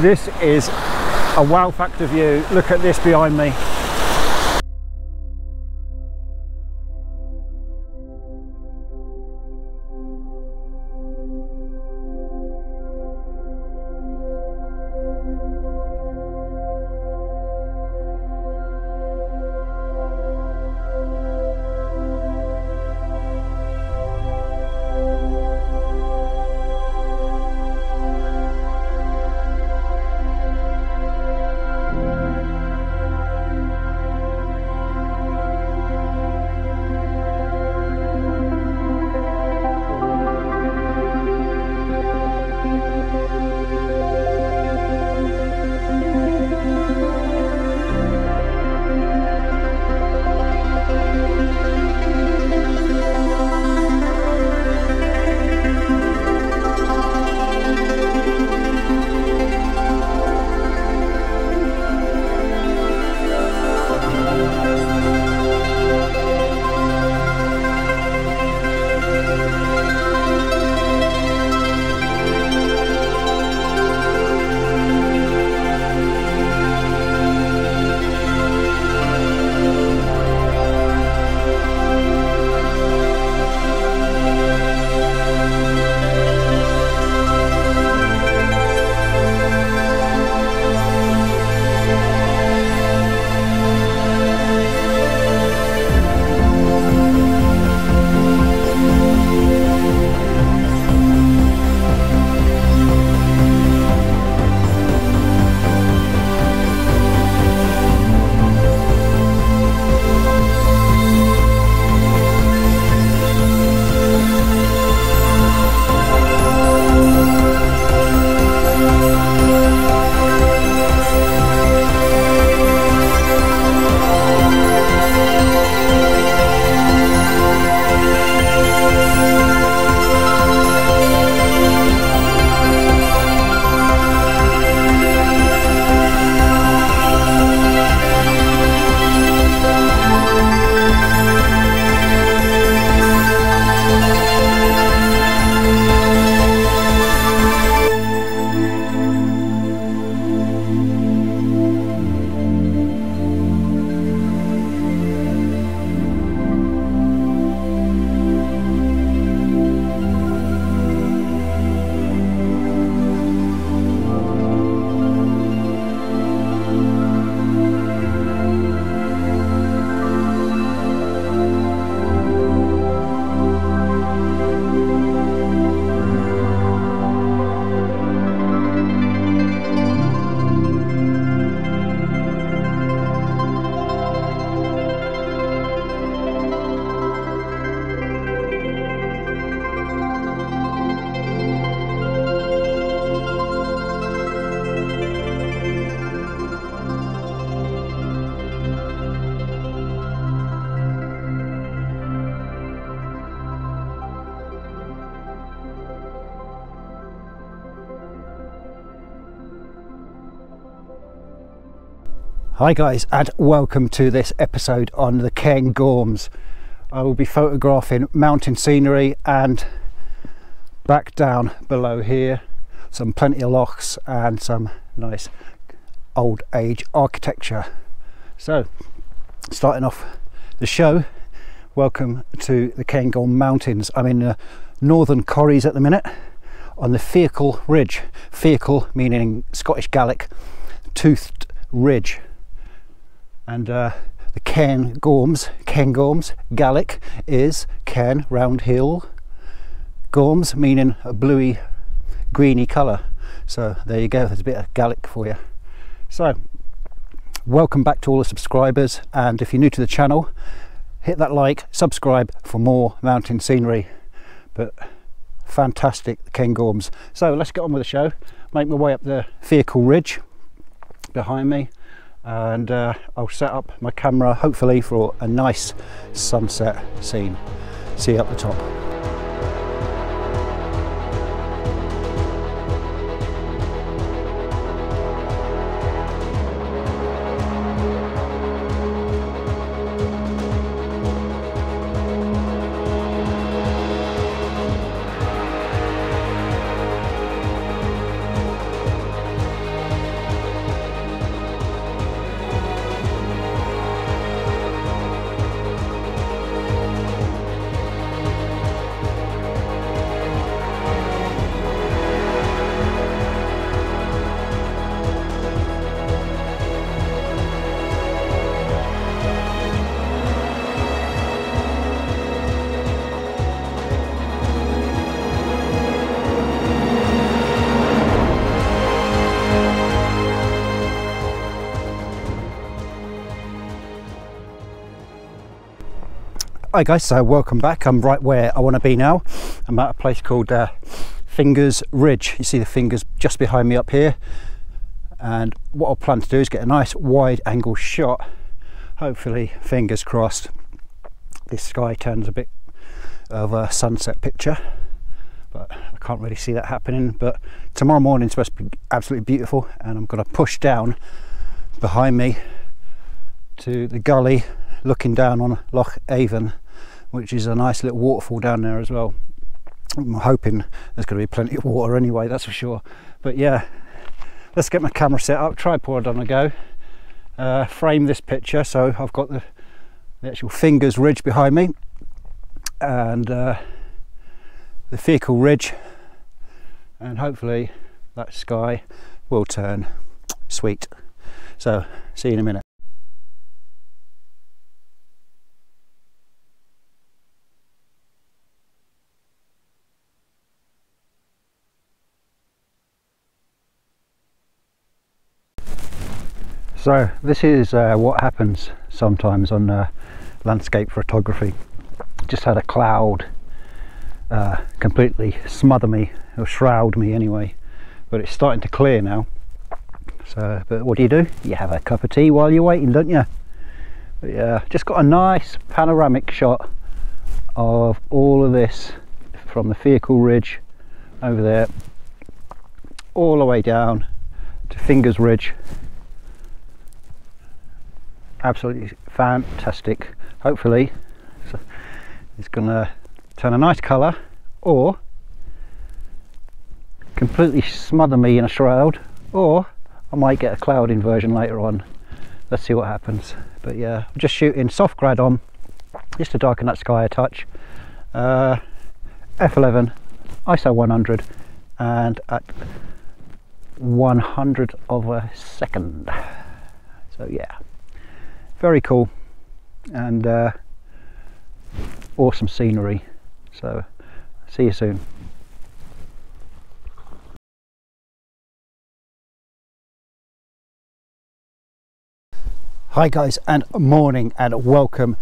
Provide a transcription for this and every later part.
This is a wow factor view. Look at this behind me. Hi guys and welcome to this episode on the Cairngorms. I will be photographing mountain scenery and back down below here some plenty of lochs and some nice old age architecture. So starting off the show, welcome to the Cairngorm Mountains. I'm in the northern Corries at the minute on the Fiacaill Ridge. Fiacaill meaning Scottish Gaelic, toothed ridge and uh, the Cairngorms, Cairn Gorms, Gaelic is Cairn, round hill, Gorms meaning a bluey, greeny colour. So there you go, there's a bit of Gaelic for you. So, welcome back to all the subscribers, and if you're new to the channel, hit that like, subscribe for more mountain scenery. But fantastic, the Cairngorms. So let's get on with the show. Make my way up the Fiacaill Ridge behind me and uh, I'll set up my camera hopefully for a nice sunset scene. See you up the top. Hi guys, so welcome back. I'm right where I want to be now. I'm at a place called uh, Fingers Ridge. You see the fingers just behind me up here. And what I'll plan to do is get a nice wide angle shot. Hopefully, fingers crossed, this sky turns a bit of a sunset picture. But I can't really see that happening. But tomorrow morning is supposed to be absolutely beautiful. And I'm going to push down behind me to the gully looking down on Loch Avon which is a nice little waterfall down there as well. I'm hoping there's going to be plenty of water anyway, that's for sure. But yeah, let's get my camera set up, tripod on a go, uh, frame this picture. So I've got the, the actual fingers ridge behind me and uh, the Fiacaill ridge, and hopefully that sky will turn sweet. So, see you in a minute. So this is uh, what happens sometimes on uh, landscape photography. Just had a cloud uh, completely smother me or shroud me anyway, but it's starting to clear now. So, but what do you do? You have a cup of tea while you're waiting, don't you? But yeah, just got a nice panoramic shot of all of this from the Fiacaill Ridge over there, all the way down to Fingers Ridge absolutely fantastic. Hopefully it's gonna turn a nice color or completely smother me in a shroud or I might get a cloud inversion later on. Let's see what happens. But yeah I'm just shooting soft grad on just to darken that sky a touch. Uh, f11 ISO 100 and at 100 of a second. So yeah very cool and uh, awesome scenery so see you soon Hi guys and morning and welcome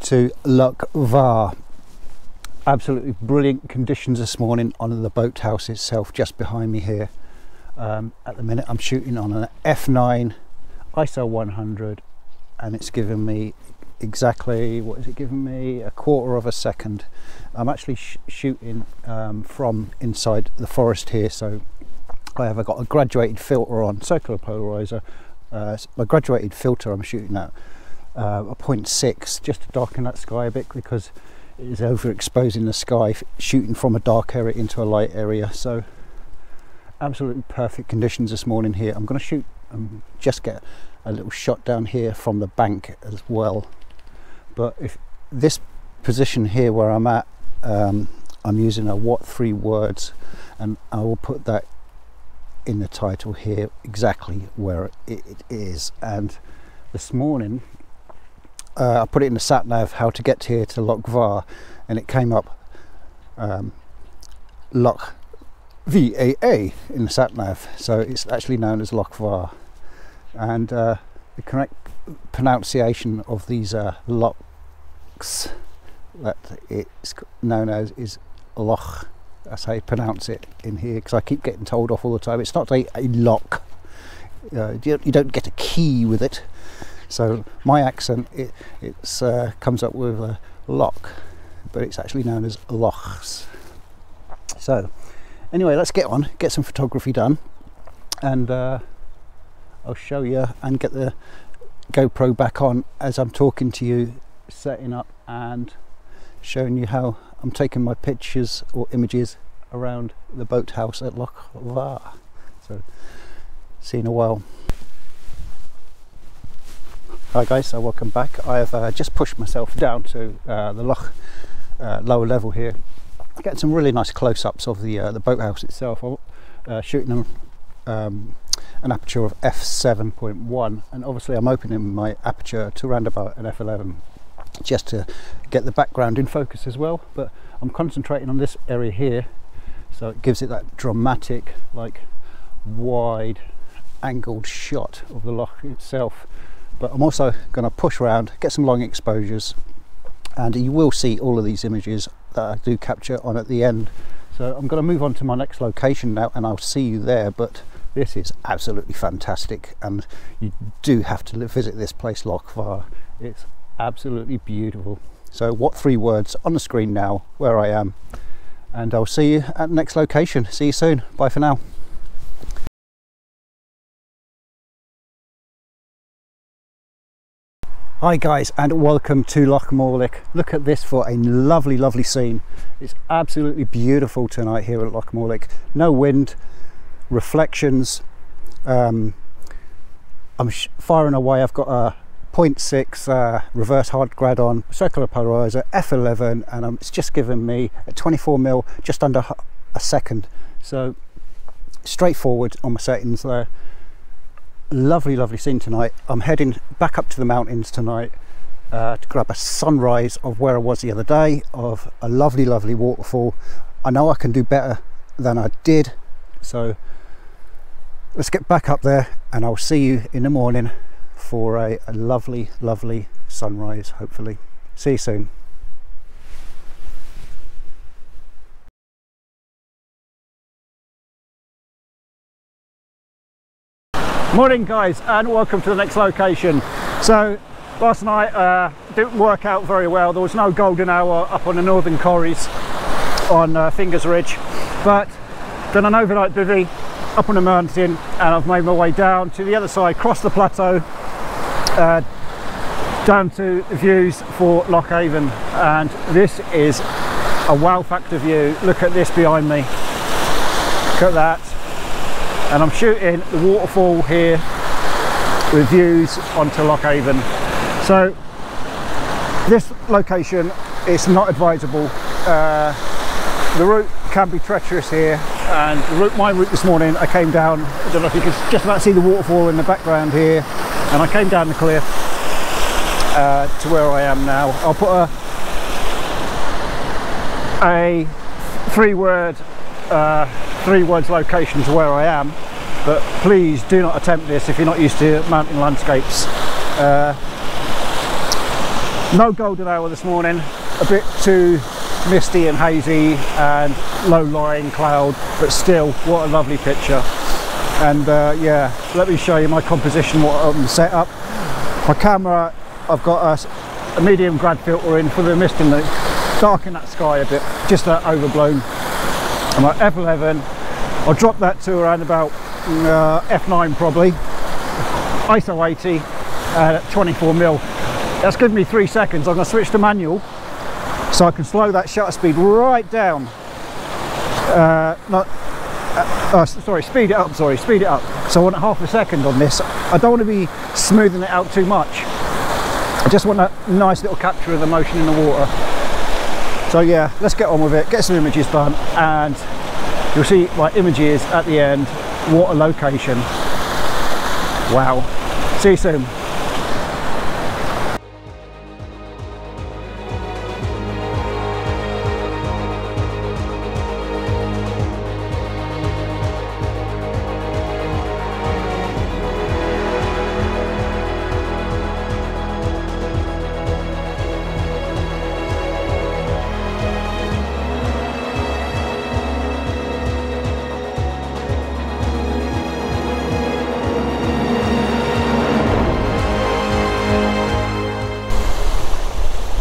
to Loch Vaa. Absolutely brilliant conditions this morning on the boathouse itself just behind me here. Um, at the minute I'm shooting on an F9 ISO 100 and it's given me exactly what is it giving me? A quarter of a second. I'm actually sh shooting um, from inside the forest here so I have got a graduated filter on circular polarizer. Uh, my graduated filter I'm shooting at uh, a 0.6 just to darken that sky a bit because it is overexposing the sky shooting from a dark area into a light area. So absolutely perfect conditions this morning here. I'm going to shoot and um, just get a little shot down here from the bank as well. But if this position here where I'm at um, I'm using a what three words and I will put that in the title here exactly where it, is. And this morning uh, I put it in the sat nav how to get here to Loch Vaa and it came up um, Loch VAA in the sat nav. So it's actually known as Loch Vaa and uh, the correct pronunciation of these uh, locks that it's known as is loch. That's how you pronounce it in here because I keep getting told off all the time. It's not a, a lock. Uh, you, you, don't get a key with it. So my accent it it's uh, comes up with a lock but it's actually known as lochs. So anyway let's get on get some photography done and uh, I'll show you and get the GoPro back on as I'm talking to you setting up and showing you how I'm taking my pictures or images around the boathouse at Loch Vaa so see you in a while Hi guys, so welcome back. I have uh, just pushed myself down to uh, the loch uh, lower level here. Getting some really nice close-ups of the uh, the boathouse itself. I'm uh, shooting them um, an aperture of f7.1 and obviously I'm opening my aperture to around about an f11 just to get the background in focus as well but I'm concentrating on this area here so it gives it that dramatic like wide angled shot of the loch itself but I'm also going to push around get some long exposures and you will see all of these images that I do capture on at the end. So I'm going to move on to my next location now and I'll see you there. But this is absolutely fantastic and you do have to visit this place Loch Vaa. It's absolutely beautiful. So what three words on the screen now where I am and I'll see you at the next location. See you soon. Bye for now. Hi guys and welcome to Loch Morlich. Look at this for a lovely lovely scene. It's absolutely beautiful tonight here at Loch Morlich. No wind, reflections. Um, I'm firing away. I've got a 0.6 uh, reverse hard grad on, circular polarizer, f11 and um, it's just given me a 24 mil just under a second. So straightforward on my settings there lovely lovely scene tonight. I'm heading back up to the mountains tonight uh, to grab a sunrise of where i was the other day of a lovely lovely waterfall. I know i can do better than i did so let's get back up there and i'll see you in the morning for a, a lovely lovely sunrise hopefully. See you soon Morning guys and welcome to the next location. So last night uh, didn't work out very well. There was no golden hour up on the northern corries on uh, Fingers Ridge but done an overnight bivvy up on the mountain and I've made my way down to the other side, cross the plateau uh, down to views for Loch Avon and this is a wow factor view. Look at this behind me. Look at that and I'm shooting the waterfall here with views onto Loch Avon. So this location is not advisable. Uh, the route can be treacherous here and route, my route this morning I came down, I don't know if you can just about see the waterfall in the background here and I came down the cliff uh, to where I am now. I'll put a, a three word uh, three words location to where I am but please do not attempt this if you're not used to mountain landscapes. Uh, no golden hour this morning a bit too misty and hazy and low lying cloud but still what a lovely picture. And uh, yeah let me show you my composition what I'm set up. My camera I've got a, a medium grad filter in for the mist and the darken that sky a bit just that overblown. And my f11 I'll drop that to around about uh, f9 probably. ISO 80 uh, 24 mil. That's given me three seconds. I'm going to switch to manual so I can slow that shutter speed right down. Uh, not uh, oh, sorry speed it up sorry speed it up. So I want half a second on this. I don't want to be smoothing it out too much. I just want a nice little capture of the motion in the water. So yeah let's get on with it. Get some images done and you'll see my images at the end. What a location. Wow. See you soon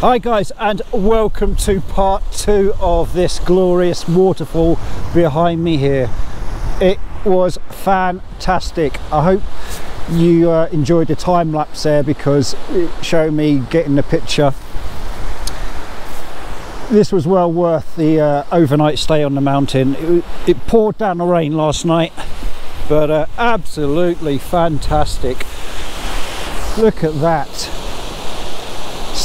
Hi guys and welcome to part two of this glorious waterfall behind me here. It was fantastic. I hope you uh, enjoyed the time lapse there because it showed me getting the picture. This was well worth the uh, overnight stay on the mountain. It, it, poured down the rain last night but uh, absolutely fantastic. Look at that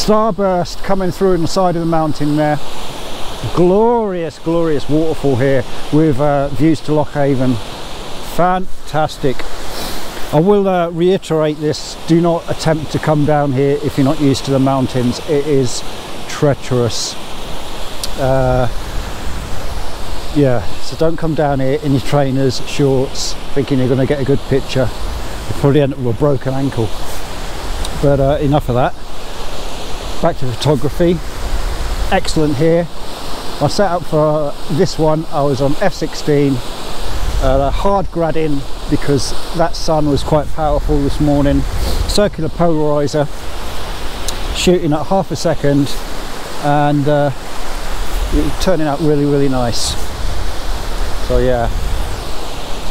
starburst coming through on the side of the mountain there. Glorious glorious waterfall here with uh, views to Loch Avon fantastic. I will uh, reiterate this. Do not attempt to come down here if you're not used to the mountains. It is treacherous. Uh, yeah so don't come down here in your trainers shorts thinking you're going to get a good picture. You probably end up with a broken ankle. But uh, enough of that back to photography excellent here. My setup for this one, I was on f16, uh, hard grad in because that sun was quite powerful this morning. Circular polarizer, shooting at half a second and uh, turning out really, really nice. So yeah.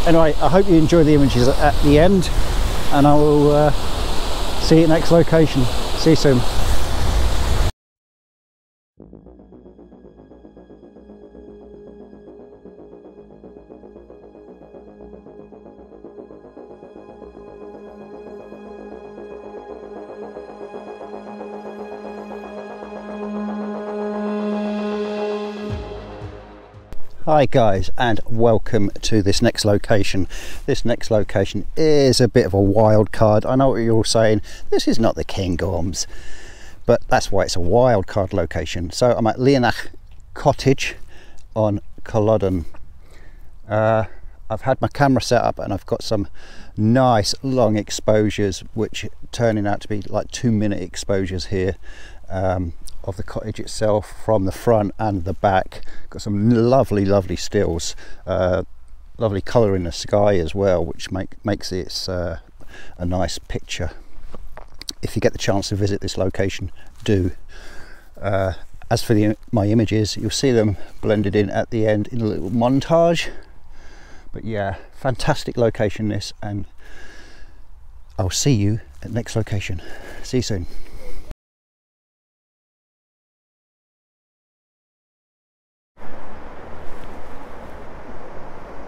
Anyway, I hope you enjoy the images at the end and I will uh, see you next location. See you soon. Hi guys and welcome to this next location. This next location is a bit of a wild card. I know what you're all saying, this is not the Cairngorms, but that's why it's a wild card location. So I'm at Leanach Cottage on Culloden. Uh, I've had my camera set up and I've got some nice long exposures which turning out to be like two minute exposures here. Um, of the cottage itself from the front and the back. Got some lovely, lovely stills. Uh, lovely colour in the sky as well, which make, makes it uh, a nice picture. If you get the chance to visit this location, do. Uh, as for the, my images, you'll see them blended in at the end in a little montage. But yeah, fantastic location this, and I'll see you at next location. See you soon.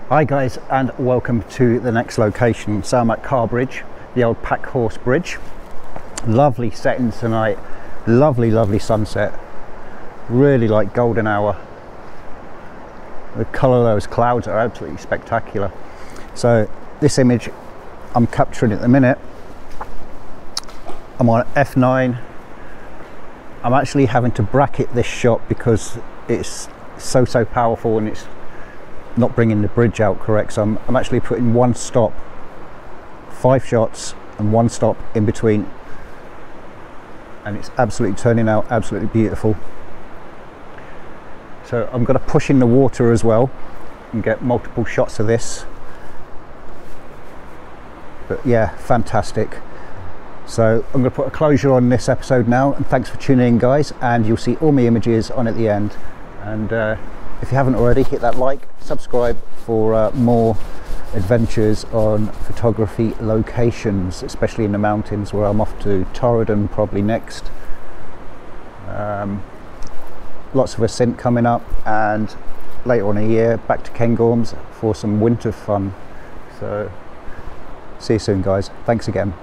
Hi guys and welcome to the next location. So I'm at Carrbridge, the old Pack Horse Bridge. Lovely setting tonight, lovely lovely sunset. Really like golden hour. The colour of those clouds are absolutely spectacular. So this image I'm capturing at the minute. I'm on f9. I'm actually having to bracket this shot because it's so so powerful and it's not bringing the bridge out correct so I'm, I'm actually putting one stop five shots and one stop in between. And it's absolutely turning out absolutely beautiful. So I'm going to push in the water as well and get multiple shots of this. But yeah fantastic. So I'm going to put a closure on this episode now and thanks for tuning in guys and you'll see all my images on at the end. And uh, if you haven't already hit that like subscribe for uh, more adventures on photography locations especially in the mountains where I'm off to Torridon probably next. Um, lots of ascent coming up and later on a year back to Cairngorms for some winter fun. So see you soon guys. Thanks again